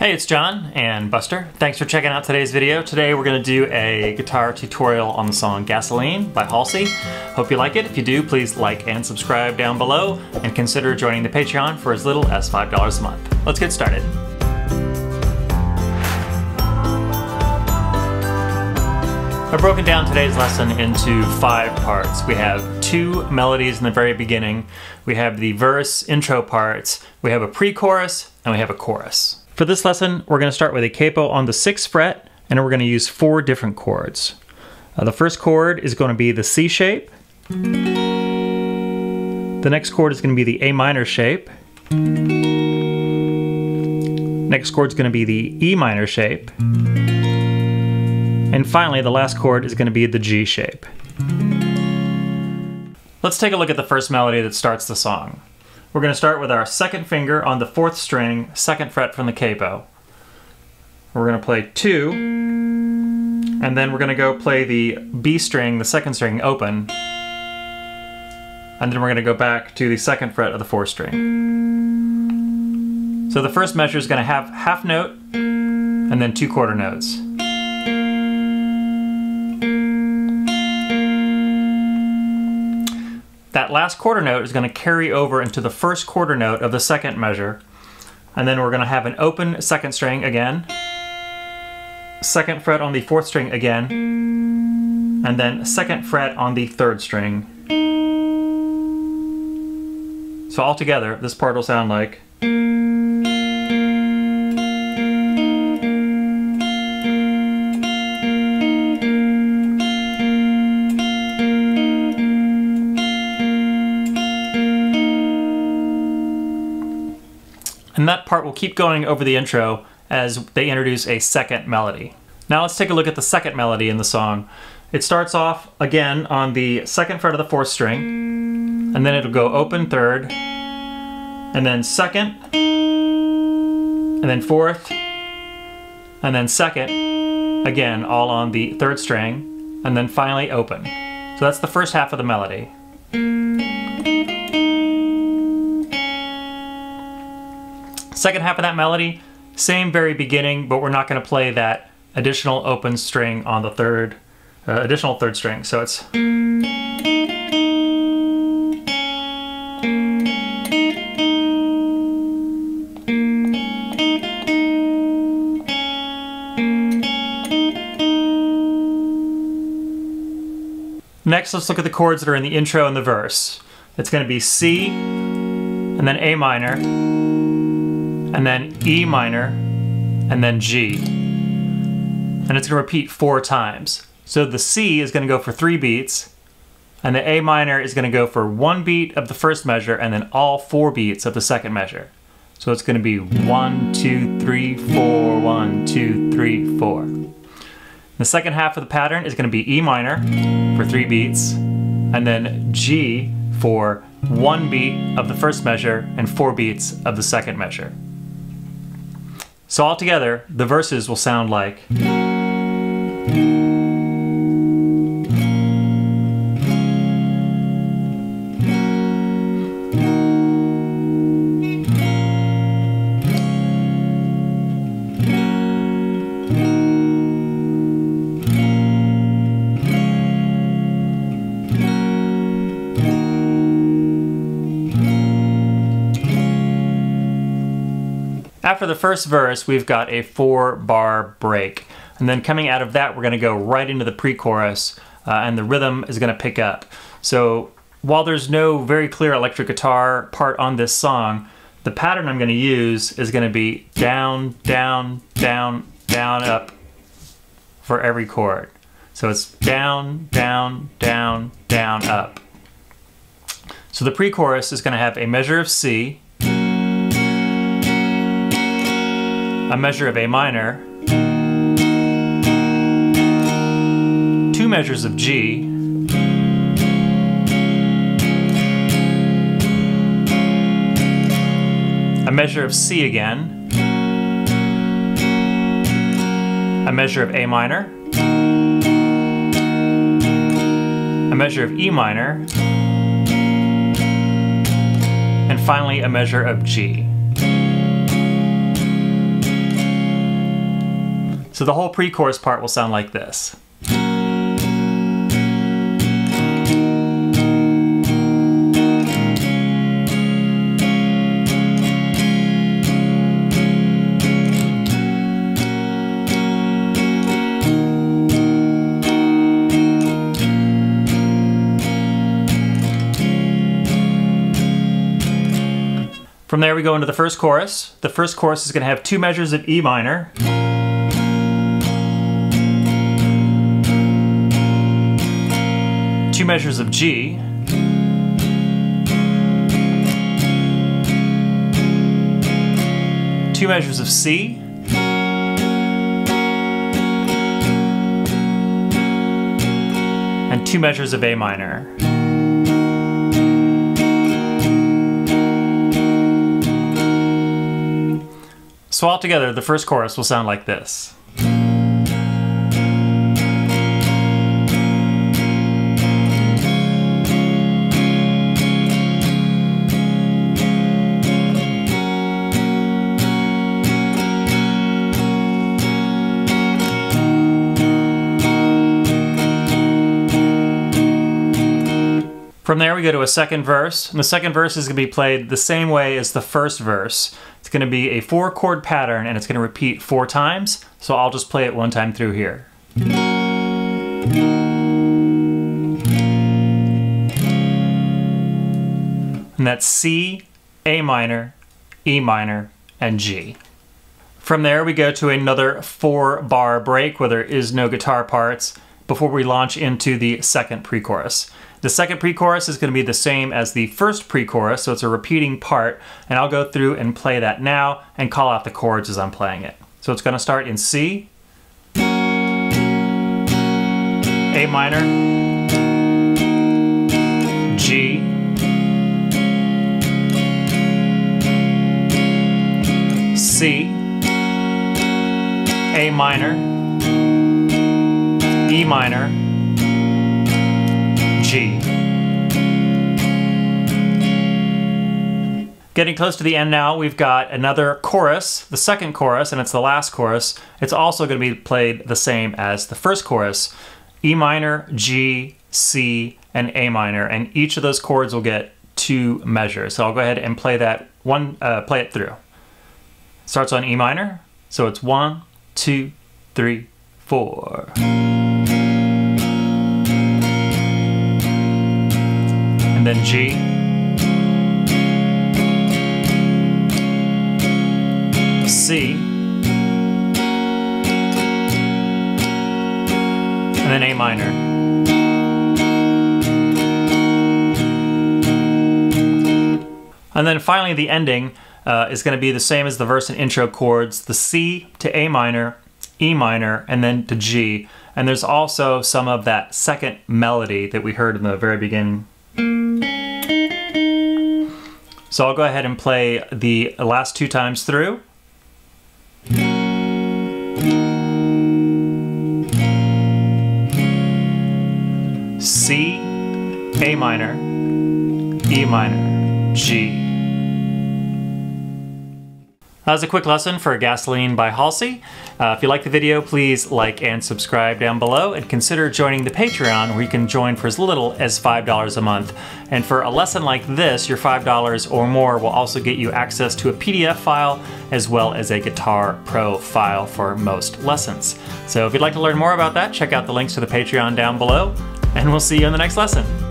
Hey, it's John and Buster. Thanks for checking out today's video. Today we're going to do a guitar tutorial on the song Gasoline by Halsey. Hope you like it. If you do, please like and subscribe down below and consider joining the Patreon for as little as $5 a month. Let's get started. I've broken down today's lesson into five parts. We have two melodies in the very beginning, we have the verse intro parts, we have a pre-chorus, and we have a chorus. For this lesson, we're going to start with a capo on the 6th fret, and we're going to use four different chords. Uh, the first chord is going to be the C shape. The next chord is going to be the A minor shape. Next chord is going to be the E minor shape. And finally, the last chord is going to be the G shape. Let's take a look at the first melody that starts the song. We're going to start with our second finger on the fourth string, second fret from the capo. We're going to play two, and then we're going to go play the B string, the second string, open, and then we're going to go back to the second fret of the fourth string. So the first measure is going to have half note, and then two quarter notes. That last quarter note is going to carry over into the first quarter note of the second measure. And then we're going to have an open second string again, second fret on the fourth string again, and then second fret on the third string. So all together, this part will sound like that part will keep going over the intro as they introduce a second melody. Now let's take a look at the second melody in the song. It starts off again on the second fret of the fourth string, and then it'll go open third, and then second, and then fourth, and then second, again, all on the third string, and then finally open. So that's the first half of the melody. Second half of that melody, same very beginning, but we're not going to play that additional open string on the third, uh, additional third string. So it's... Next, let's look at the chords that are in the intro and the verse. It's going to be C, and then A minor, and then E minor, and then G. And it's gonna repeat four times. So the C is gonna go for three beats, and the A minor is gonna go for one beat of the first measure and then all four beats of the second measure. So it's gonna be one, two, three, four, one, two, three, four. The second half of the pattern is gonna be E minor for three beats, and then G for one beat of the first measure and four beats of the second measure. So altogether, the verses will sound like After the first verse, we've got a four bar break. And then coming out of that, we're gonna go right into the pre-chorus uh, and the rhythm is gonna pick up. So while there's no very clear electric guitar part on this song, the pattern I'm gonna use is gonna be down, down, down, down, up for every chord. So it's down, down, down, down, up. So the pre-chorus is gonna have a measure of C, a measure of A minor, two measures of G, a measure of C again, a measure of A minor, a measure of E minor, and finally a measure of G. So the whole pre-chorus part will sound like this. From there we go into the first chorus. The first chorus is going to have two measures of E minor. Two measures of G. Two measures of C. And two measures of A minor. So all together, the first chorus will sound like this. There, we go to a second verse. And the second verse is going to be played the same way as the first verse. It's going to be a four chord pattern and it's going to repeat four times. So I'll just play it one time through here. And that's C, A minor, E minor, and G. From there, we go to another four bar break where there is no guitar parts before we launch into the second pre-chorus. The second pre-chorus is going to be the same as the first pre-chorus, so it's a repeating part, and I'll go through and play that now and call out the chords as I'm playing it. So it's going to start in C, A minor, G, C, A minor, E minor, G. Getting close to the end now, we've got another chorus, the second chorus, and it's the last chorus. It's also going to be played the same as the first chorus. E minor, G, C, and A minor, and each of those chords will get two measures. So I'll go ahead and play that one, uh, play it through. Starts on E minor, so it's one, two, three, four. G. C. And then A minor. And then finally the ending uh, is going to be the same as the verse and intro chords, the C to A minor, E minor, and then to G. And there's also some of that second melody that we heard in the very beginning so I'll go ahead and play the last two times through. C, A minor, E minor, G, that was a quick lesson for Gasoline by Halsey. Uh, if you like the video, please like and subscribe down below and consider joining the Patreon where you can join for as little as $5 a month. And for a lesson like this, your $5 or more will also get you access to a PDF file as well as a Guitar Pro file for most lessons. So if you'd like to learn more about that, check out the links to the Patreon down below, and we'll see you in the next lesson.